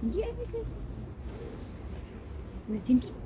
Senti é que Mas senti.